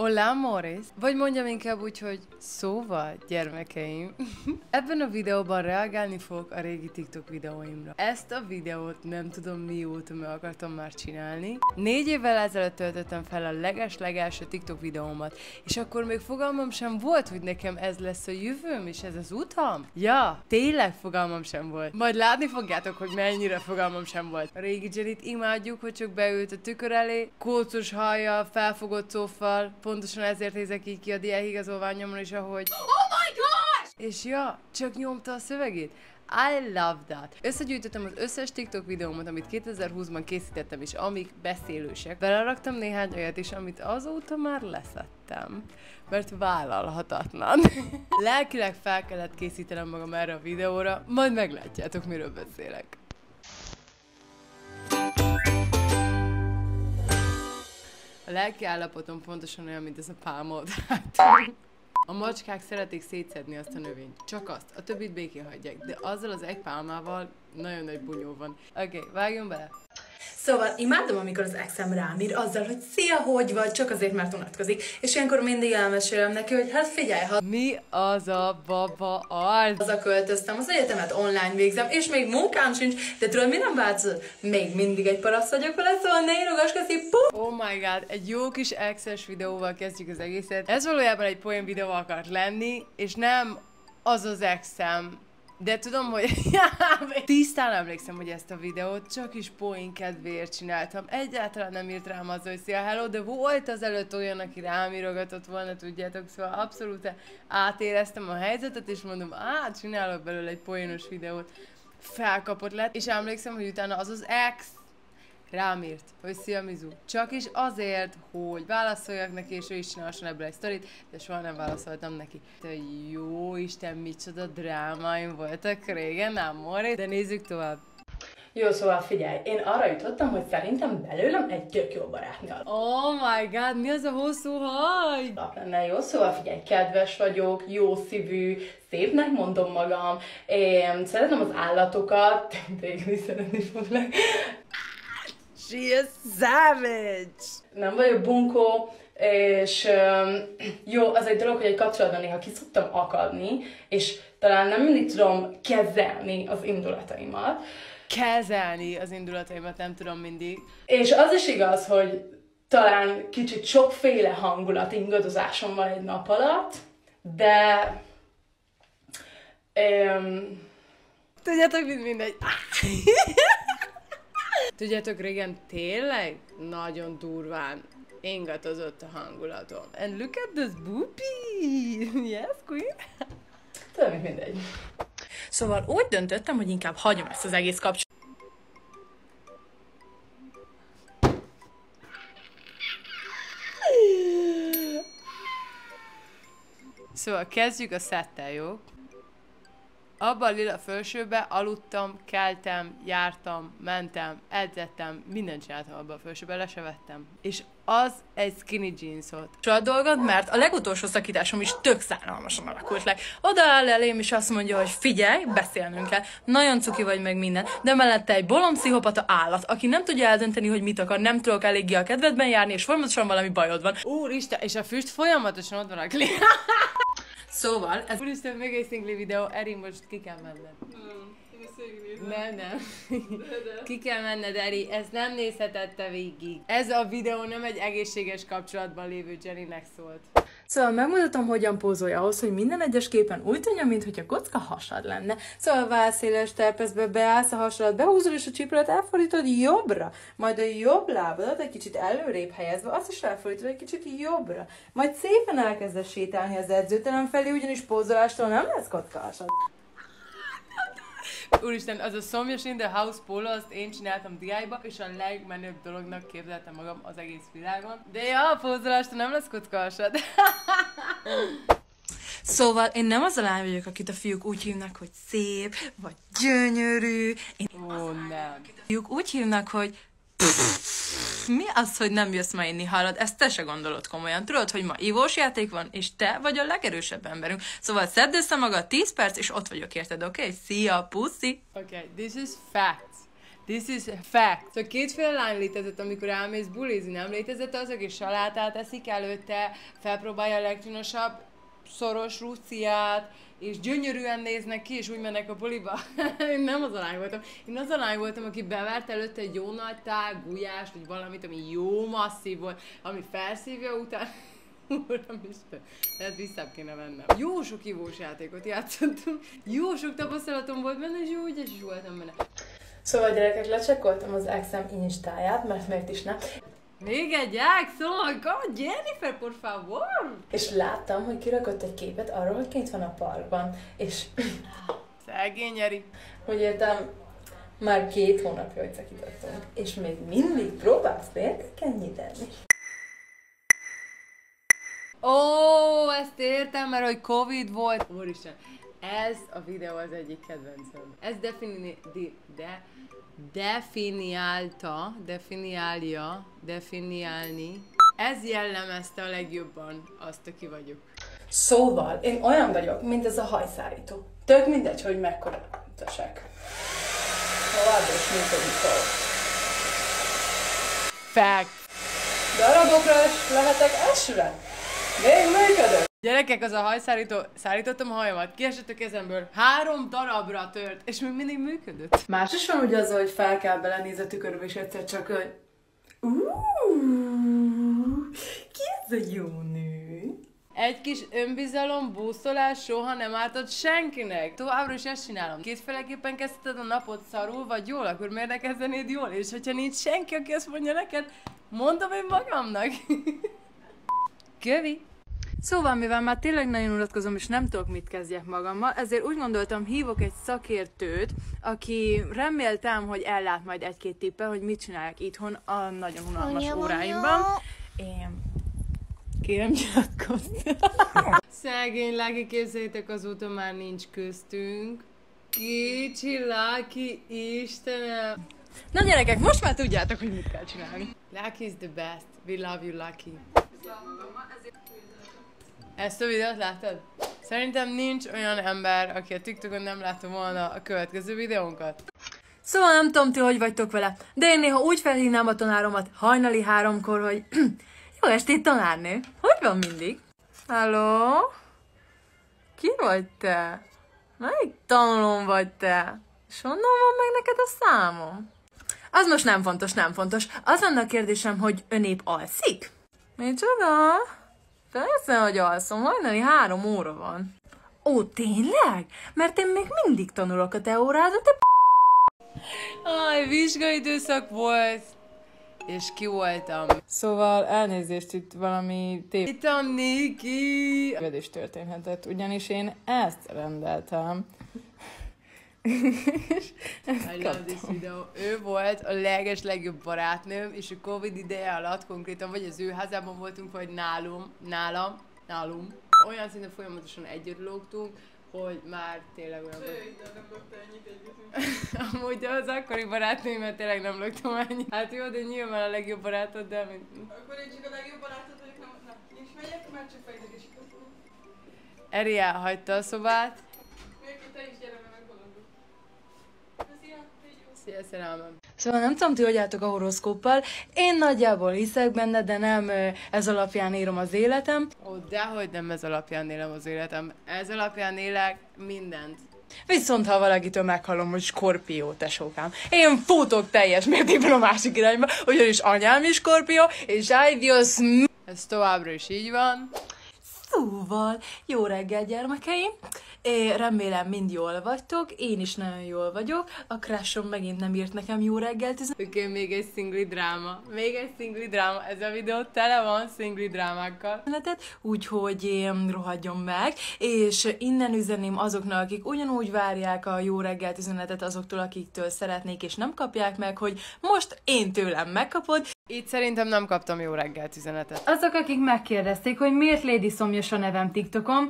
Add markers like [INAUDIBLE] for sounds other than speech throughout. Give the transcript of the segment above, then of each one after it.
Hola, amores! Vagy mondjam inkább úgy, hogy szóval, gyermekeim. [LAUGHS] Ebben a videóban reagálni fogok a régi TikTok videóimra. Ezt a videót nem tudom mióta meg akartam már csinálni. Négy évvel ezelőtt töltöttem fel a leges-legelső TikTok videómat, és akkor még fogalmam sem volt, hogy nekem ez lesz a jövőm, és ez az utam. Ja, tényleg fogalmam sem volt. Majd látni fogjátok, hogy mennyire fogalmam sem volt. A régi Jennyt imádjuk, hogy csak beült a tükör elé, kócos haja, felfogott szófal, pontosan ezért nézek így ki a diákigazolványomon is, ahogy Oh my gosh! És ja, csak nyomta a szövegét. I love that. Összegyűjtöttem az összes TikTok videómat, amit 2020-ban készítettem, és amik beszélősek. Beleraktam néhány olyat is, amit azóta már leszettem. Mert vállalhatatlan. [LAUGHS] Lelkileg fel kellett készítenem magam erre a videóra, majd meglátjátok, miről beszélek. A lelki állapotom pontosan olyan, mint ez a pálmod. A macskák szeretik szétszedni azt a növényt. Csak azt. A többit békén hagyják. De azzal az egy pálmával nagyon nagy bunyó van. Oké, okay, vágjon bele! Szóval imádom, amikor az exem rám ír azzal, hogy szia, hogy vagy, csak azért, mert unatkozik. És ilyenkor mindig elmesélem neki, hogy hát figyelj, ha Mi az a baba arc? hazaköltöztem, az egyetemet online végzem, és még munkám sincs, de tudod, mi nem változott? Még mindig egy paraszt vagyok vele, szóval ne írogass, köszi, pu! Oh my god, egy jó kis exes videóval kezdjük az egészet. Ez valójában egy poén videó akart lenni, és nem az az exem, de tudom, hogy [LAUGHS] tisztán emlékszem, hogy ezt a videót csak is poén kedvéért csináltam. Egyáltalán nem írt rám az, hogy szia, hello, de volt az előtt olyan, aki rám írogatott volna, tudjátok, szóval abszolút átéreztem a helyzetet, és mondom, á, csinálok belőle egy poénos videót. Felkapott lett, és emlékszem, hogy utána az az ex rám írt, hogy szia Mizu. Csak is azért, hogy válaszoljak neki, és ő is csinálhasson ebből egy sztorit, de soha nem válaszoltam neki. Te jó Isten, micsoda drámáim voltak régen, nem Mori? De nézzük tovább. Jó, szóval figyelj, én arra jutottam, hogy szerintem belőlem egy tök jó barátnő Oh my god, mi az a hosszú haj? alap lenne, jó? Szóval figyelj, kedves vagyok, jó szívű, szépnek mondom magam, én szeretem az állatokat, [LAUGHS] téged is szeretni foglak. She is savage! nem vagyok bunkó, és jó, az egy dolog, hogy egy kapcsolatban néha ki szoktam akadni, és talán nem mindig tudom kezelni az indulataimat. Kezelni az indulataimat nem tudom mindig. És az is igaz, hogy talán kicsit sokféle hangulat ingadozásom van egy nap alatt, de öm, Tudjátok, mint mindegy. [LAUGHS] Tudjátok, régen tényleg nagyon durván ingatozott a hangulatom. And look at this boopy! [LAUGHS] Yes, queen? tudom, mindegy. Szóval úgy döntöttem, hogy inkább hagyom ezt az egész kapcsolatot. Szóval kezdjük a szettel, jó? Abba a lila felsőbe aludtam, keltem, jártam, mentem, edzettem, mindent csináltam abba a felsőbe, le se vettem. És az egy skinny jeans volt. a dolgod, mert a legutolsó szakításom is tök szánalmasan alakult le. Odaáll elém, és azt mondja, hogy figyelj, beszélnünk kell. Nagyon cuki vagy meg minden, de mellette egy bolond pszichopata állat, aki nem tudja eldönteni, hogy mit akar, nem tudok eléggé a kedvedben járni, és folyamatosan valami bajod van. Úristen, és a füst folyamatosan ott van a klí. [LAUGHS] Szóval, ez Úristen, még egy szingli videó, Eri, most ki kell menned. Nem, nem. Ki kell menned, Eri, ez nem nézheted te végig. Ez a videó nem egy egészséges kapcsolatban lévő Jennynek szólt. Szóval megmutatom, hogyan pózolj ahhoz, hogy minden egyes képen úgy tűnjön, mintha kocka hasad lenne. Szóval válszéles terpezbe beállsz a hasadat, behúzod és a csípőt elfordítod jobbra. Majd a jobb lábadat egy kicsit előrébb helyezve, azt is elfordítod egy kicsit jobbra. Majd szépen elkezdesz sétálni az edzőterem felé, ugyanis pózolástól nem lesz kocka hasad. Úristen, az a szomjas in the house polo, azt én csináltam diájba, és a legmenőbb dolognak képzeltem magam az egész világon. De ja, a pózolástól nem lesz hasad. [LAUGHS] Szóval én nem az a lány vagyok, akit a fiúk úgy hívnak, hogy szép, vagy gyönyörű. Én Ó, nem. a fiúk úgy hívnak, hogy [LAUGHS] mi az, hogy nem jössz ma inni, hallod? Ezt te se gondolod komolyan. Tudod, hogy ma ivós játék van, és te vagy a legerősebb emberünk. Szóval szedd össze magad 10 perc, és ott vagyok, érted, oké? Okay? Szia, puszi! Okay, this is facts. This is a fact. Szóval kétféle lány létezett, amikor elmész bulizni, nem létezett az, aki salátát eszik előtte, felpróbálja a legcsinosabb szoros ruciát, és gyönyörűen néznek ki, és úgy mennek a poliba. [LAUGHS] Én nem az a lány voltam. Én az a lány voltam, aki bevert előtte egy jó nagy tál, gulyást, vagy valamit, ami jó masszív volt, ami felszívja után. [LAUGHS] Uram Isten, ezt vissza kéne vennem. Jó sok ivós játékot játszottunk, jó sok tapasztalatom volt benne, és jó ügyes is voltam benne. Szóval gyerekek, lecsekkoltam az exem instáját, mert miért is ne. Egy ex, oh my god, Jennifer, por favor! És láttam, hogy kirakott egy képet arról, hogy kint van a parkban. És [LAUGHS] Szegény Nyeri. hogy értem, már két hónapja, hogy szakítottunk. És még mindig próbálsz vérkenyíteni. Ó, ezt értem, mert hogy Covid volt. Úristen, ez a videó az egyik kedvencem. Ez defini, de, definiálta, definiálja, definiálni. Ez jellemezte a legjobban azt, aki vagyok. Szóval, én olyan vagyok, mint ez a hajszárító. Tök mindegy, hogy mekkora tesek. Továbbra is működik. Fact. Darabokra is lehetek esve. Még működök. Gyerekek, az a hajszárító, szárítottam a hajamat, kiesett a kezemből, három darabra tört, és még mindig működött. Más is van ugye az, hogy fel kell belenézni a tükörbe, és egyszer csak, hogy... Ki ez a jó nő? Egy kis önbizalom, búszolás soha nem ártott senkinek. Továbbra is ezt csinálom. Kétféleképpen kezdted a napot szarul vagy jól, akkor miért ne kezdenéd jól? És hogyha nincs senki, aki azt mondja neked, mondom én magamnak. [LAUGHS] Kövi. Szóval, mivel már tényleg nagyon unatkozom, és nem tudok mit kezdjek magammal, ezért úgy gondoltam, hívok egy szakértőt, aki reméltem, hogy ellát majd egy-két tippel, hogy mit csinálják itthon a nagyon unalmas óráimban. Én Kérem, nyilatkozz. [LAUGHS] Szegény Láki, képzeljétek, azóta már nincs köztünk. Kicsi Láki, Istenem! Na gyerekek, most már tudjátok, hogy mit kell csinálni. Lucky is the best. We love you, Lucky. Ezt a videót láttad? Szerintem nincs olyan ember, aki a TikTokon nem látta volna a következő videónkat. Szóval nem tudom, ti hogy vagytok vele, de én néha úgy felhívnám a tanáromat hajnali háromkor, hogy [CLEARS THROAT] jó estét, tanárnő! Hogy van mindig? Halló? Ki vagy te? Melyik tanulom vagy te? És honnan van meg neked a számom? Az most nem fontos, nem fontos. Az lenne a kérdésem, hogy ön épp alszik? Micsoda? Persze, hogy alszom, hajnali három óra van. Ó, tényleg? Mert én még mindig tanulok a te órádon, te Aj, vizsgaidőszak volt, és ki voltam. Szóval elnézést itt valami tép... Itt a Niki! Vedés történhetett, ugyanis én ezt rendeltem. I love this video. Ő volt a leges legjobb barátnőm, és a Covid ideje alatt konkrétan vagy az ő házában voltunk, vagy nálum, nálam, nálum. Olyan szinte folyamatosan együtt lógtunk, hogy már tényleg olyan [LAUGHS] Amúgy de az akkori barátnőmet tényleg nem lögtem ennyi. Hát jó, de nyilván a legjobb barátod, de mint... Akkor én csak a legjobb barátod vagyok, nem, nem, nincs megyek, már csak felidegesítettem. Eri elhagyta a szobát. Miért te is gyere, mert megbolondul. Szia, légy jó. Szia, szerelmem. Szóval nem tudom, ti hogy álltok a horoszkóppal. Én nagyjából hiszek benne, de nem ez alapján írom az életem. Ó, dehogy nem ez alapján élem az életem. Ez alapján élek mindent. Viszont ha valakitől meghallom, hogy skorpió, tesókám, én futok teljes mértékben a másik irányba, ugyanis anyám is skorpió, és ay Dios Ez továbbra is így van. Szóval, jó reggel gyermekeim! É, remélem mind jól vagytok, én is nagyon jól vagyok. A crushom megint nem írt nekem jó reggelt Oké, okay, még egy szingli dráma. Még egy szingli dráma. Ez a videó tele van szingli drámákkal. úgyhogy én rohadjon meg, és innen üzeném azoknak, akik ugyanúgy várják a jó reggelt üzenetet azoktól, akiktől szeretnék, és nem kapják meg, hogy most én tőlem megkapod. Itt szerintem nem kaptam jó reggelt üzenetet. Azok, akik megkérdezték, hogy miért Lady Szomjas a nevem TikTokon,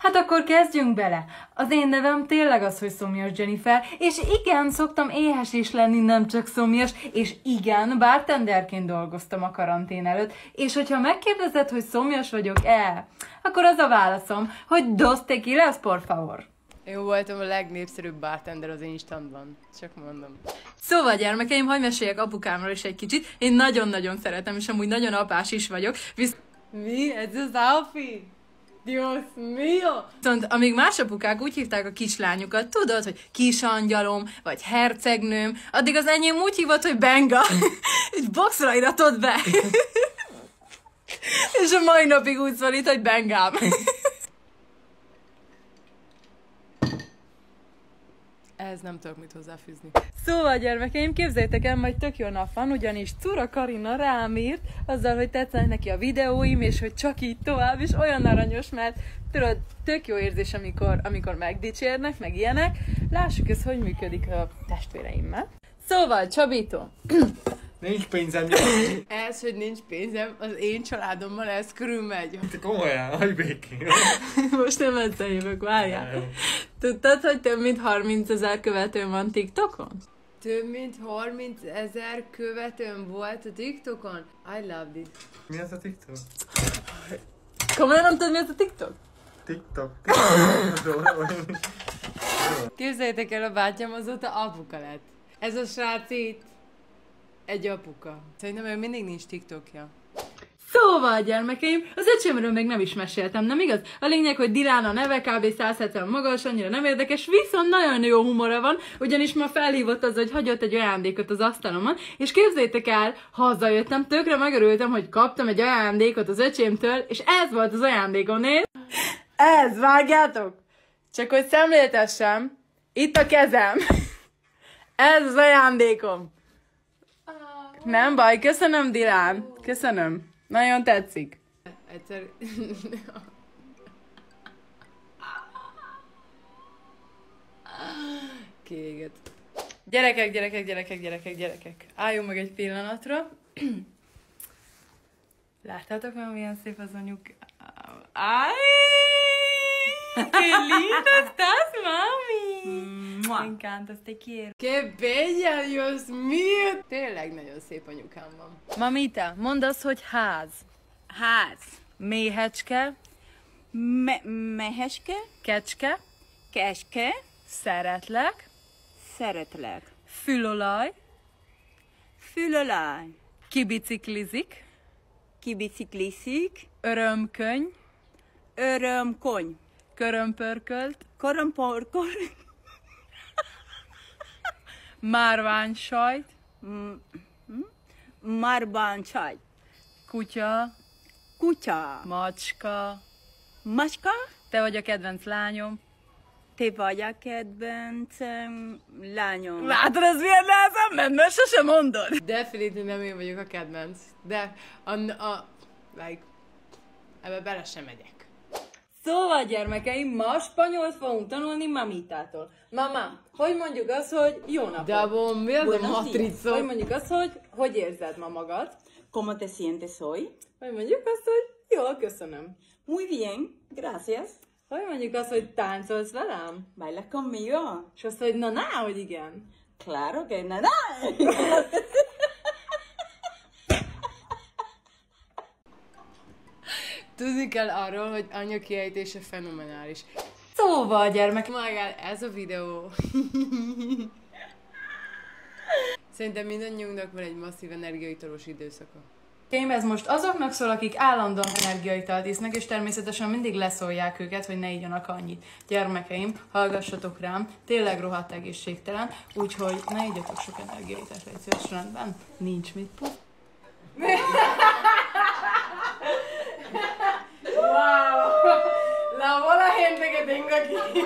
hát akkor kezdjünk bele. Az én nevem tényleg az, hogy Szomjas Jennifer, és igen, szoktam éhes is lenni, nem csak szomjas, és igen, bartenderként dolgoztam a karantén előtt, és hogyha megkérdezed, hogy szomjas vagyok-e, akkor az a válaszom, hogy dos tequilas, por favor. Én voltam a legnépszerűbb bartender az Instantban. Csak mondom. Szóval gyermekeim, hagyj meséljek apukámról is egy kicsit. Én nagyon-nagyon szeretem, és amúgy nagyon apás is vagyok. Visz- Mi? Ez az outfit? Dios mio! Viszont amíg más apukák úgy hívták a kislányukat, tudod, hogy kisangyalom, vagy hercegnőm, addig az enyém úgy hívott, hogy Benga. [LAUGHS] Egy boxra iratott be. [LAUGHS] És a mai napig úgy szólít, hogy Bengám. [LAUGHS] Ez nem tudok mit hozzáfűzni. Szóval gyermekeim, képzeljétek el, majd tök jó nap van, ugyanis Cura Karina rám írt, azzal, hogy tetszenek neki a videóim, és hogy csak így tovább, és olyan aranyos, mert tudod, tök jó érzés, amikor, amikor megdicsérnek, meg ilyenek. Lássuk ez, hogy működik a testvéreimmel. Szóval, Csabító, Nincs pénzem nyaralni. Ez, hogy nincs pénzem, az én családommal ez körülmegy. Te komolyan, hagyj békén. most nem ezzel jövök, várjál. Tudtad, hogy több mint 30 ezer követőm van TikTokon? Több mint 30 ezer követőm volt a TikTokon. I love this. Mi az a TikTok? Komolyan nem tudod, mi az a TikTok? TikTok. Képzeljétek el, a bátyám azóta apuka lett. Ez a srác itt egy apuka. Szerintem ő mindig nincs TikTokja. Szóval, gyermekeim, az öcsémről még nem is meséltem, nem igaz? A lényeg, hogy Dirán a neve kb. 170 magas, annyira nem érdekes, viszont nagyon jó humora van, ugyanis ma felhívott az, hogy hagyott egy ajándékot az asztalomon, és képzeljétek el, hazajöttem, tökre megörültem, hogy kaptam egy ajándékot az öcsémtől, és ez volt az ajándékom, nézd! Ez, vágjátok! Csak hogy szemléltessem, itt a kezem. [LAUGHS] Ez az ajándékom. Nem baj, köszönöm, Dilán. Köszönöm. Nagyon tetszik. Egyszer... Kiégett. Gyerekek, gyerekek, gyerekek, gyerekek, gyerekek. Álljunk meg egy pillanatra. Láttátok már, milyen szép az anyuk? Áj! Qué lindo estás, mami! Me encanta, te quiero. Que bella, Dios mío! Tényleg nagyon szép anyukám van. Mamita, mondd azt, hogy ház. Ház. Méhecske, Me- meheske, kecske, keske, szeretlek, szeretlek. fülolaj, Fülölány, kibiciklizik, kibicikliszik, örömkönyv, örömkony, körömpörkölt, koromporkor, márványsajt, marbáncsaj, kutya, kutya, macska, macska, te vagy a kedvenc lányom. te vagy a kedvencem, lányom. Látod, ez milyen nehezen ment, mert sose mondod. Definitív nem én vagyok a kedvenc. De a... a like, ebbe bele sem megyek. Szóval, gyermekeim, ma spanyolt fogunk tanulni mamitától. Mama, hogy mondjuk azt, hogy jó napot? De abban mi az a Buenos Hogy matrica? mondjuk azt, hogy hogy érzed ma magad? ¿Cómo te sientes hoy? Hogy mondjuk azt, hogy jól, köszönöm. Muy bien, gracias. Hogy mondjuk azt, hogy táncolsz velem? ¿Bailas conmigo? És azt, hogy na, na, hogy igen. Claro que nada. Tudni kell arról, hogy anya kiejtése fenomenális. Szóval, gyermek, Oh my god, ez a videó. Szerintem mindannyiunknak van egy masszív energiaitalos időszaka. Kém, ez most azoknak szól, akik állandóan energiaitalt isznek, és természetesen mindig leszólják őket, hogy ne igyanak annyit. Gyermekeim, hallgassatok rám, tényleg rohadt egészségtelen, úgyhogy ne igyatok sok energiaitalt, egy rendben. Nincs mit pu. [LAUGHS] megetünk aki.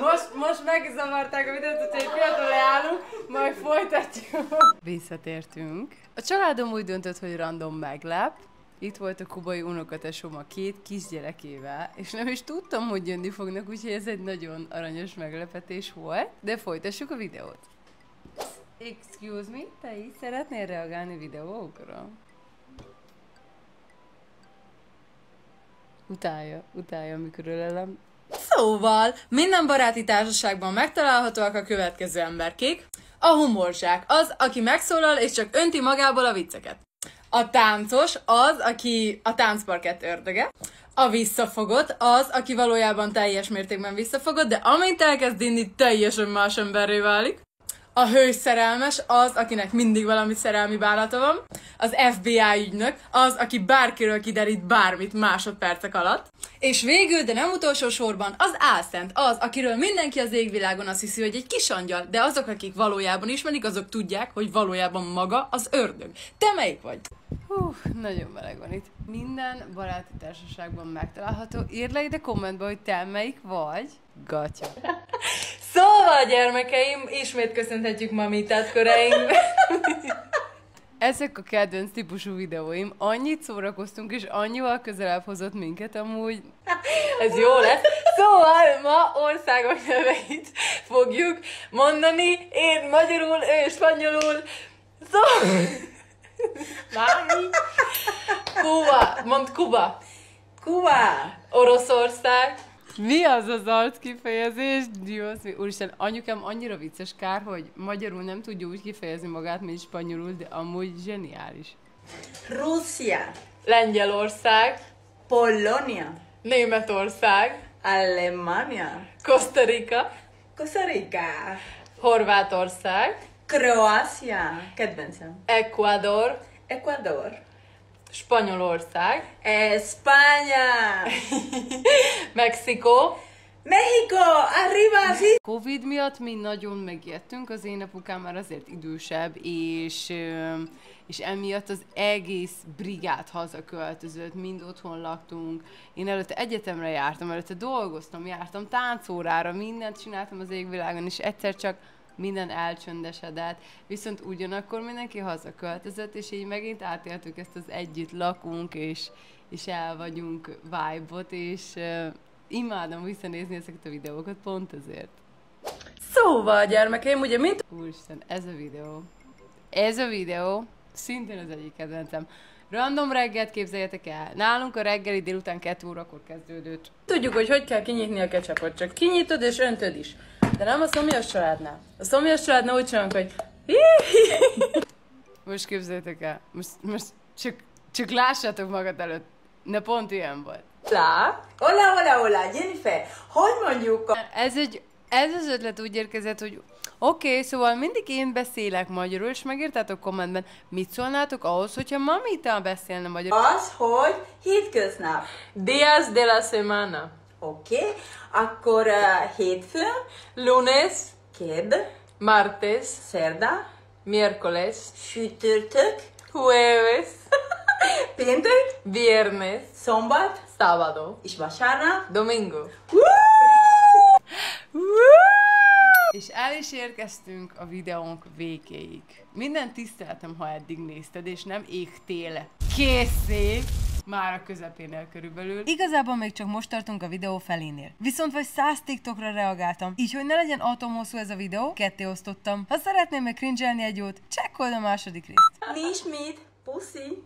Most, most megzavarták a videót, úgyhogy egy pillanatra leállunk, majd folytatjuk. Visszatértünk. A családom úgy döntött, hogy random meglep. Itt volt a kubai unokatesom a két kisgyerekével, és nem is tudtam, hogy jönni fognak, úgyhogy ez egy nagyon aranyos meglepetés volt. De folytassuk a videót. Excuse me, te is szeretnél reagálni videókra? Utálja, utálja, amikor ölelem. Szóval, minden baráti társaságban megtalálhatóak a következő emberkék. A humorzsák az, aki megszólal és csak önti magából a vicceket. A táncos az, aki a táncparkett ördöge. A visszafogott az, aki valójában teljes mértékben visszafogott, de amint elkezd inni, teljesen más emberré válik. A hős szerelmes az, akinek mindig valami szerelmi bálata van. Az FBI ügynök az, aki bárkiről kiderít bármit másodpercek alatt. És végül, de nem utolsó sorban, az álszent, az, akiről mindenki az égvilágon azt hiszi, hogy egy kis angyal, de azok, akik valójában ismerik, azok tudják, hogy valójában maga az ördög. Te melyik vagy? Hú, nagyon meleg van itt. Minden baráti társaságban megtalálható. Írd le ide kommentbe, hogy te melyik vagy. Gatya. [LAUGHS] Szóval, gyermekeim, ismét köszönhetjük mamitát köreink. [LAUGHS] Ezek a kedvenc típusú videóim. Annyit szórakoztunk, és annyival közelebb hozott minket amúgy. [LAUGHS] Ez jó lesz. Szóval ma országok neveit fogjuk mondani. Én magyarul, ő spanyolul. Szóval... Mami. Kuba. Mond Kuba. Cuba. Oroszország. Mi az az arc kifejezés? Dios, mi- úristen, anyukám annyira vicces kár, hogy magyarul nem tudja úgy kifejezni magát, mint spanyolul, de amúgy zseniális. Rusia. Lengyelország. Polonia. Németország. Alemania. Costa Rica. Costa Rica. Horvátország. Croacia. Kedvencem. Ecuador. Ecuador. Spanyolország. España. [LAUGHS] Mexikó. México. Arriba. Sí. Covid miatt mi nagyon megijedtünk, az én apukám már azért idősebb, és, és emiatt az egész brigád hazaköltözött, mind otthon laktunk. Én előtte egyetemre jártam, előtte dolgoztam, jártam táncórára, mindent csináltam az égvilágon, és egyszer csak minden elcsöndesedett, viszont ugyanakkor mindenki hazaköltözött, és így megint átéltük ezt az együtt lakunk, és, és el vagyunk vibe-ot, és uh, imádom visszanézni ezeket a videókat pont ezért. Szóval, gyermekeim, ugye mint Úristen, ez a videó. Ez a videó szintén az egyik kedvencem. Random reggelt képzeljetek el. Nálunk a reggeli délután 2 órakor kezdődött. tudjuk, hogy hogy kell kinyitni a ketchupot, csak kinyitod és öntöd is. De nem a szomjas családnál. A szomjas családnál úgy csinálunk, hogy Most képzeljétek el. Most, most csak, csak lássátok magad előtt. Ne pont ilyen volt. lá, Hola, hola, hola. Jennifer. Hogy mondjuk a... Ez, egy, ez az ötlet úgy érkezett, hogy oké, okay, szóval mindig én beszélek magyarul, és megírtátok kommentben, mit szólnátok ahhoz, hogyha mamita beszélne magyarul. Az, hogy hétköznap. días de la semana. Oké. Okay. Akkor uh, hétfő, Lunes, kedd, martes, szerda, miércoles, sütörtök, jueves, [LAUGHS] péntek, viernes, szombat. Sábado, és vasárnap. domingo. És el is érkeztünk a videónk végéig. Minden tiszteletem, ha eddig nézted, és nem égtél készé, már a közepénél körülbelül. Igazából még csak most tartunk a videó felénél. Viszont vagy 100 TikTokra reagáltam, így hogy ne legyen atomhosszú ez a videó, ketté osztottam. Ha szeretném meg cringe egy jót, csekkold a második részt. Nincs mit. Puszi.